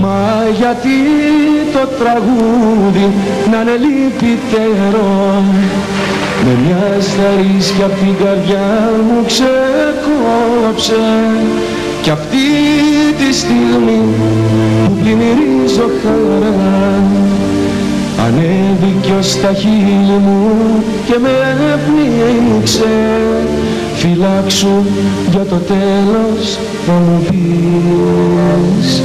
Μα γιατί το τραγούδι να είναι λυπητερό; Με μια σταρίσκια απ' την καρδιά μου ξεκόψε κι αυτή τη στιγμή που πλημμυρίζω χαρά ανέβηκε ως τα χείλη μου και με πνίξε φυλάξου για το τέλος θα μου πεις.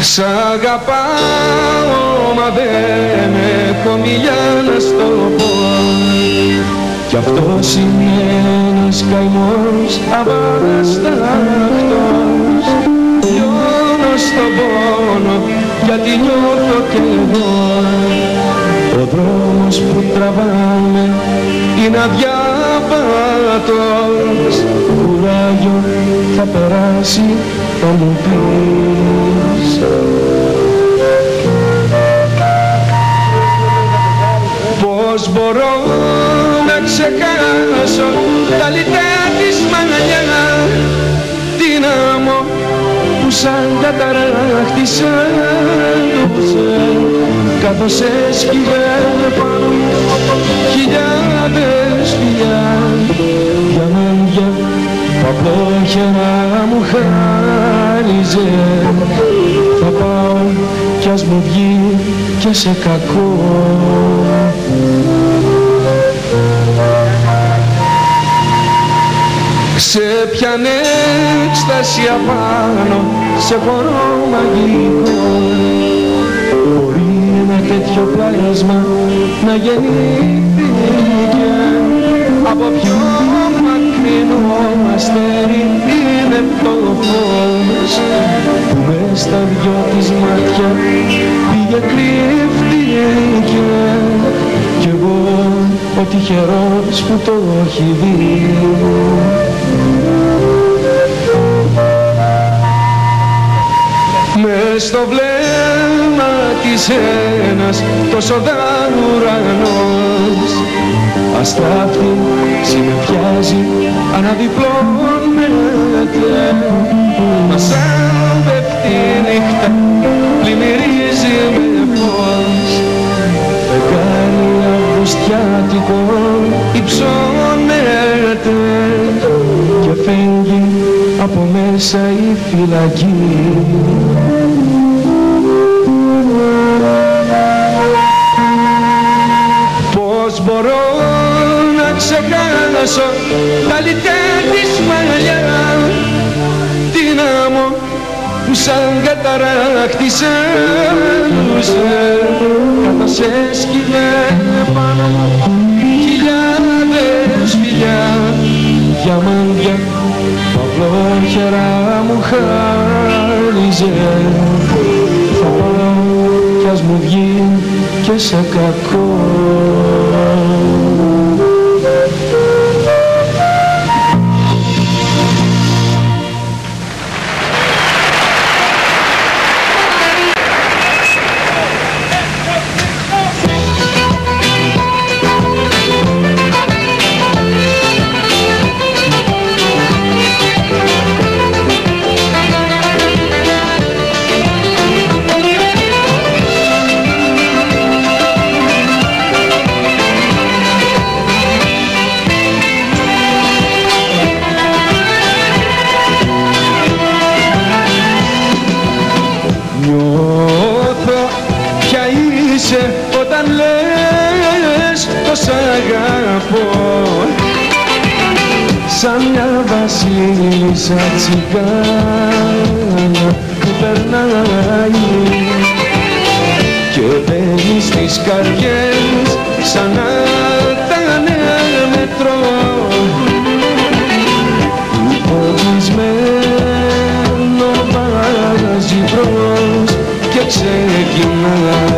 Σ' αγαπάω μα δεν έχω μιλιά να στο πω κι αυτός είναι ένας καημός αβάσταχτος Λιώνω στον πόνο γιατί νιώθω κι εγώ. Ο δρόμος που τραβάμε είναι αδιάβατος Κουράγιο θα περάσει θα μου πεις. Πώς μπορώ να ξεχάσω τα λιτά της μαλλιά δύναμο που σαν καταράχτησε καθώς έσκυβε πάνω χιλιάδες φιλιά. Διαμάντια που απλόχερα μου χάριζε. Θα πάω κι ας μου βγει και σε κακό Σε πιάνε έκσταση απάνω σε χορό μαγικό. Μπορεί ένα τέτοιο πλάσμα να γεννήθηκε. Από πιο μακρινό αστέρι είναι το φως που μες στα δυο της μάτια. Πήγε κρύφτηκε κι εγώ ο τυχερός που το έχει δει στο βλέμμα της ένας τόσο ουρανός. Αστράφτη συνεφιάζει αναδιπλώνεται Μας σαν πέφτει η νύχτα πλημμυρίζει με φως. Φεγγάρι αυγουστιάτικο υψώνεται και φεύγει από μέσα η φυλακή μπορώ να ξεχάσω τα λιτά της μαλλιάς. Δύναμο που σαν καταράχτησε καθώς έσκυβε πάνω μου. Χιλιάδες φιλιά διαμάντια παυλόχερα μου χάριζε. Θα πάω κι ας μου βγει και σε κακό Σαν μια βασίλισσα τσιγάνα που περνάει. Και μπαίνει στις καρδιές σαν να τα μετρώ Υποβισμένο βάζει μπρος και ξεκινάει.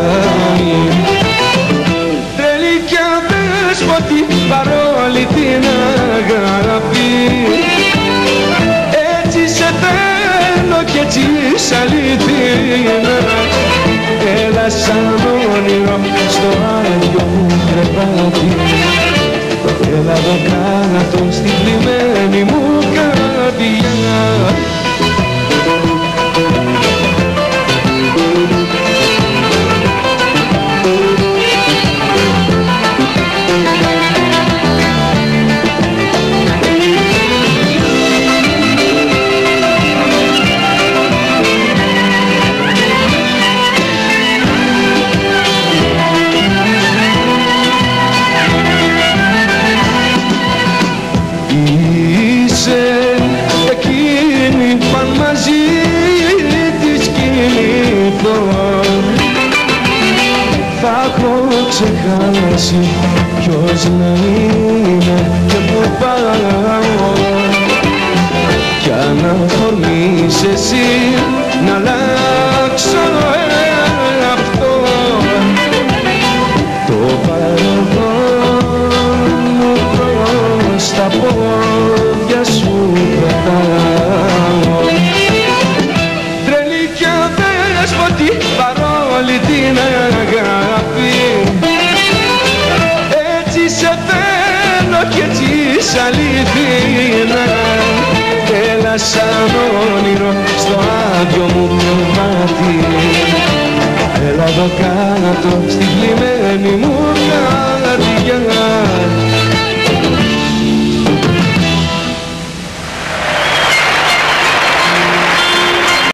Τρελή κι αδέσποτη παρόλη την αγάπη Έτσι σε θέλω έτσι αλήθεια Έλα σαν ξεχάσει ποιος να είναι και που πάω κι αν αφορμείς εσύ να αλλάξω στο άδειο μου κρεβάτι Έλα εδώ κάτω στη κλειμένη μου καρδιά